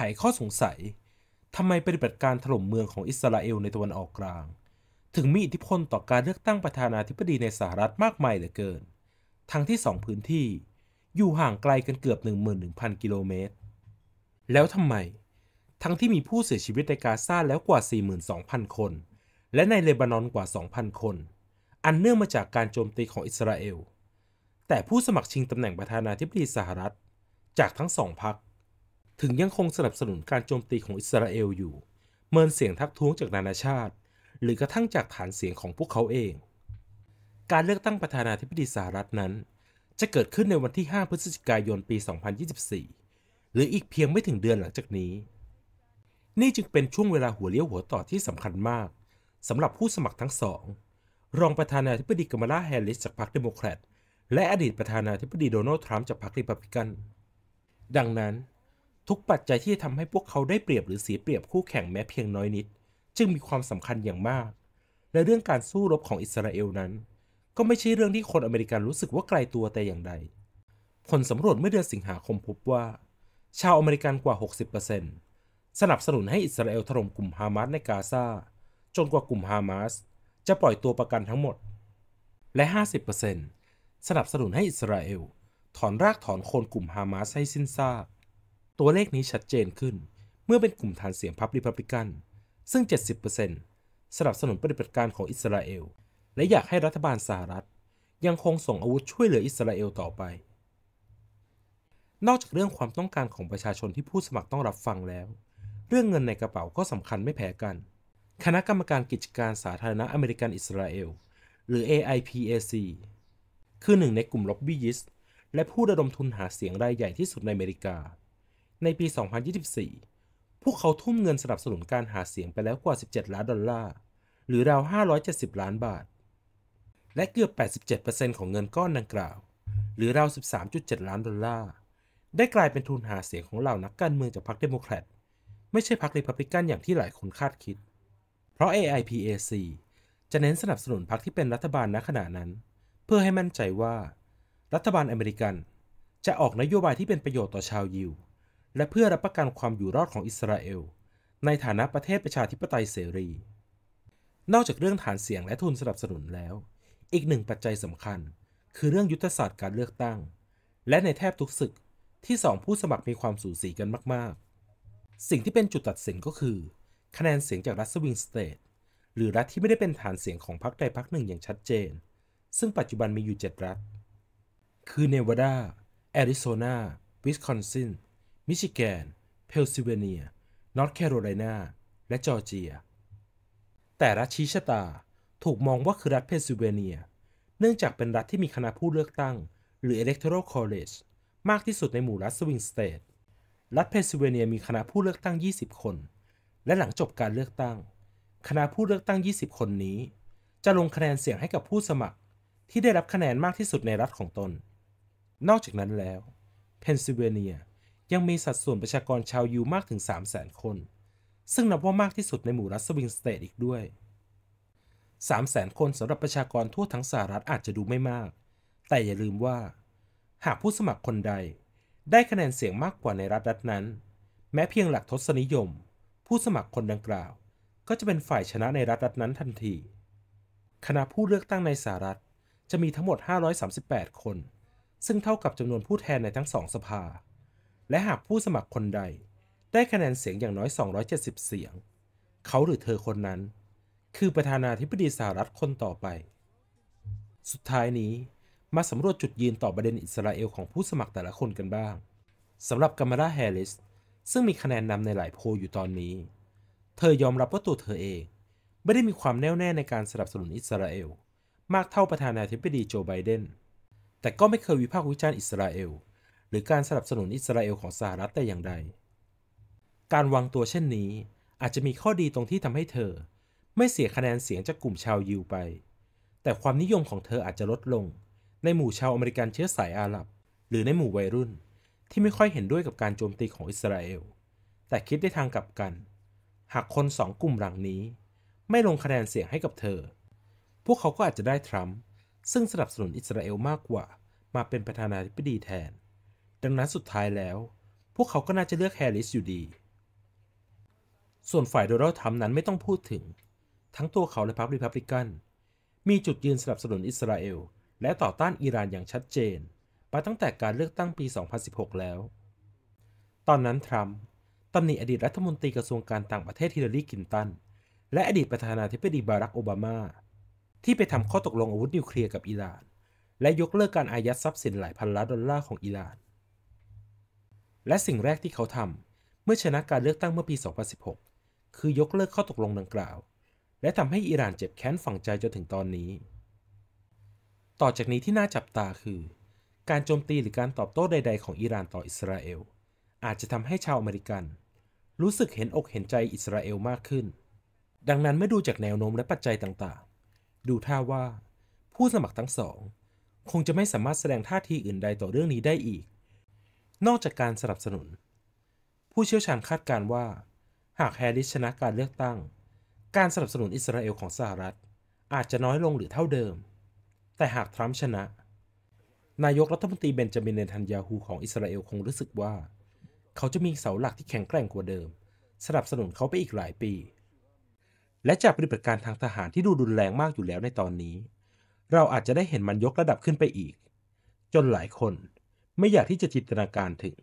ขข้อสงสัยทำไมปฏิบัติการถล่มเมืองของอิสราเอลในตะวันออกกลาง ถึงมีอิทธิพลต่อการเลือกตั้งประธานาธิบดีในสหรัฐมากมายเหลือเกิน ทั้งที่สองพื้นที่อยู่ห่างไกลกันเกือบ 11,000 กิโลเมตร แล้วทำไม ทั้งที่มีผู้เสียชีวิตในกาซาแล้วกว่า 42,000 คน และในเลบานอนกว่า 2,000 คน อันเนื่องมาจากการโจมตีของอิสราเอล แต่ผู้สมัครชิงตำแหน่งประธานาธิบดีสหรัฐ จากทั้งสองพรรค ถึงยังคงสนับสนุนการโจมตีของอิสราเอลอยู่ เมินเสียงทักท้วงจากนานาชาติ หรือกระทั่งจากฐานเสียงของพวกเขาเอง การเลือกตั้งประธานาธิบดีสหรัฐนั้น จะเกิดขึ้นในวันที่ 5 พฤศจิกายนปี 2024 หรืออีกเพียงไม่ถึงเดือนหลังจากนี้ นี่จึงเป็นช่วงเวลาหัวเลี้ยวหัวต่อที่สำคัญมากสำหรับผู้สมัครทั้งสอง รองประธานาธิบดีกัมลาแฮร์ริสจากพรรคเดโมแครตและอดีตประธานาธิบดีโดนัลด์ทรัมป์จากพรรครีพับลิกัน ดังนั้น ทุกปัจจัยที่จะทำให้พวกเขาได้เปรียบหรือเสียเปรียบคู่แข่งแม้เพียงน้อยนิด จึงมีความสำคัญอย่างมาก และเรื่องการสู้รบของอิสราเอลนั้น ก็ไม่ใช่เรื่องที่คนอเมริกันรู้สึกว่าไกลตัวแต่อย่างใด ผลสำรวจเมื่อเดือนสิงหาคมพบว่า ชาวอเมริกันกว่า 60%สนับสนุนให้อิสราเอลถล่มกลุ่มฮามาสในกาซาจนกว่ากลุ่มฮามาสจะปล่อยตัวประกันทั้งหมด และ 50%สนับสนุนให้อิสราเอลถอนรากถอนโคนกลุ่มฮามาสให้สิ้นซาก ตัวเลขนี้ชัดเจนขึ้น เมื่อเป็นกลุ่มฐานเสียงพับริพับลิกัน ซึ่ง 70%สนับสนุนปฏิบัติการของอิสราเอล และอยากให้รัฐบาลสหรัฐ ยังคงส่งอาวุธช่วยเหลืออิสราเอลต่อไป นอกจากเรื่องความต้องการของประชาชนที่ผู้สมัครต้องรับฟังแล้ว เรื่องเงินในกระเป๋าก็สำคัญไม่แพ้กัน คณะกรรมการกิจการสาธารณะอเมริกันอิสราเอล หรือ AIPAC คือหนึ่งในกลุ่มล็อบบี้ยิสต์และผู้ระดมทุนหาเสียงรายใหญ่ที่สุดในอเมริกา ในปี 2024 พวกเขาทุ่มเงินสนับสนุนการหาเสียงไปแล้วกว่า 17 ล้านดอลลาร์ หรือราว 570 ล้านบาท และเกือบ 87%ของเงินก้อนดังกล่าว หรือราว 13.7 ล้านดอลลาร์ ได้กลายเป็นทุนหาเสียงของเหล่านักการเมืองจากพรรคเดโมแครต ไม่ใช่พรรครีพับลิกันอย่างที่หลายคนคาดคิด เพราะ AIPAC จะเน้นสนับสนุนพรรคที่เป็นรัฐบาลณขณะนั้น เพื่อให้มั่นใจว่า รัฐบาลอเมริกัน จะออกนโยบายที่เป็นประโยชน์ต่อชาวยิว และเพื่อรับประกันความอยู่รอดของอิสราเอล ในฐานะประเทศประชาธิปไตยเสรี นอกจากเรื่องฐานเสียงและทุนสนับสนุนแล้ว อีกหนึ่งปัจจัยสำคัญ คือเรื่องยุทธศาสตร์การเลือกตั้ง และในแทบทุกศึกที่สองผู้สมัครมีความสูสีกันมาก ๆ สิ่งที่เป็นจุดตัดสินก็คือ คะแนนเสียงจากรัฐ swing state หรือรัฐที่ไม่ได้เป็นฐานเสียงของพรรคใดพรรคหนึ่งอย่างชัดเจน ซึ่งปัจจุบันมีอยู่ 7 รัฐ คือเนวาดาแอริโซนา วิสคอนซิน มิชิแกน เพนซิลเวเนีย นอร์ทแคโรไลนา และจอร์เจีย แต่รัฐชี้ชะตาถูกมองว่าคือรัฐเพนซิลเวเนีย เนื่องจากเป็นรัฐที่มีคณะผู้เลือกตั้ง หรือ Electoral College มากที่สุดในหมู่รัฐ swing state รัฐเพนซิลเวเนียมีคณะผู้เลือกตั้ง 20 คน และหลังจบการเลือกตั้ง คณะผู้เลือกตั้ง 20 คนนี้ จะลงคะแนนเสียงให้กับผู้สมัคร ที่ได้รับคะแนนมากที่สุดในรัฐของตน นอกจากนั้นแล้ว เพนซิลเวเนีย ยังมีสัดส่วนประชากรชาวยิวมากถึง 300,000 คน ซึ่งนับว่ามากที่สุดในหมู่รัฐสวิงสเตทอีกด้วย300,000 คนสำหรับประชากรทั่วทั้งสหรัฐอาจจะดูไม่มาก แต่อย่าลืมว่า หากผู้สมัครคนใด ได้คะแนนเสียงมากกว่าในรัฐรัฐนั้น แม้เพียงหลักทศนิยม ผู้สมัครคนดังกล่าว ก็จะเป็นฝ่ายชนะในรัฐรัฐนั้นทันที คณะผู้เลือกตั้งในสหรัฐจะมีทั้งหมด 538 คน ซึ่งเท่ากับจำนวนผู้แทนในทั้งสองสภา และหากผู้สมัครคนใด ได้คะแนนเสียงอย่างน้อย 270 เสียง เขาหรือเธอคนนั้น คือประธานาธิบดีสหรัฐคนต่อไป สุดท้ายนี้มาสำรวจจุดยืนต่อประเด็นอิสราเอลของผู้สมัครแต่ละคนกันบ้างสำหรับกัมาลาแฮร์ริสซึ่งมีคะแนนนำในหลายโพลอยู่ตอนนี้ เธอยอมรับว่าตัวเธอเอง ไม่ได้มีความแน่วแน่ในการสนับสนุนอิสราเอล มากเท่าประธานาธิบดีโจไบเดนแต่ก็ไม่เคยวิพากษ์วิจารณ์อิสราเอล หรือการสนับสนุนอิสราเอลของสหรัฐแต่อย่างใด การวางตัวเช่นนี้อาจจะมีข้อดีตรงที่ทำให้เธอ ไม่เสียคะแนนเสียงจากกลุ่มชาวยิวไป แต่ความนิยมของเธออาจจะลดลง ในหมู่ชาวอเมริกันเชื้อสายอาหรับ หรือในหมู่วัยรุ่น ที่ไม่ค่อยเห็นด้วยกับการโจมตีของอิสราเอล แต่คิดได้ทางกลับกัน หากคนสองกลุ่มหลังนี้ ไม่ลงคะแนนเสียงให้กับเธอ พวกเขาก็อาจจะได้ทรัมป์ซึ่งสนับสนุนอิสราเอลมากกว่ามาเป็นประธานาธิบดีแทน ดังนั้นสุดท้ายแล้ว พวกเขาก็น่าจะเลือกแฮร์ริสอยู่ดี ส่วนฝ่ายโดนัลด์ทรัมป์นั้นไม่ต้องพูดถึง ทั้งตัวเขาและพรรครีพับลิกัน มีจุดยืนสนับสนุนอิสราเอล และต่อต้านอิหร่านอย่างชัดเจนมาตั้งแต่การเลือกตั้งปี 2016 แล้ว ตอนนั้นทรัมป์ตำหนิอดีตรัฐมนตรีกระทรวงการต่างประเทศฮิลลารีคลินตัน และอดีตประธานาธิบดีบารักโอบามา ที่ไปทำข้อตกลงอาวุธนิวเคลียร์กับอิหร่าน และยกเลิกการอายัดทรัพย์สินหลายพันล้านดอลลาร์ของอิหร่าน และสิ่งแรกที่เขาทำเมื่อชนะการเลือกตั้งเมื่อปี 2016 คือยกเลิกข้อตกลงดังกล่าว และทำให้อิหร่านเจ็บแค้นฝังใจจนถึงตอนนี้ ต่อจากนี้ที่น่าจับตาคือ การโจมตีหรือการตอบโต้ใด ๆ ของอิหร่านต่ออิสราเอล อาจจะทำให้ชาวอเมริกัน รู้สึกเห็นอกเห็นใจอิสราเอลมากขึ้น ดังนั้นเมื่อดูจากแนวโน้มและปัจจัยต่างๆ ดูท่าว่า ผู้สมัครทั้งสอง คงจะไม่สามารถแสดงท่าทีอื่นใดต่อเรื่องนี้ได้อีก นอกจากการสนับสนุน ผู้เชี่ยวชาญคาดการว่า หากแฮร์ริสชนะการเลือกตั้ง การสนับสนุนอิสราเอลของสหรัฐ อาจจะน้อยลงหรือเท่าเดิม แต่หากทรัมป์ชนะ นายกรัฐมนตรีเบนจามินเนทันยาฮูของอิสราเอลคงรู้สึกว่า เขาจะมีเสาหลักที่แข็งแกร่งกว่าเดิม สนับสนุนเขาไปอีกหลายปี และจากปฏิบัติการทางทหารที่ดูรุนแรงมากอยู่แล้วในตอนนี้ เราอาจจะได้เห็นมันยกระดับขึ้นไปอีก จนหลายคน ไม่อยากที่จะจินตนาการถึง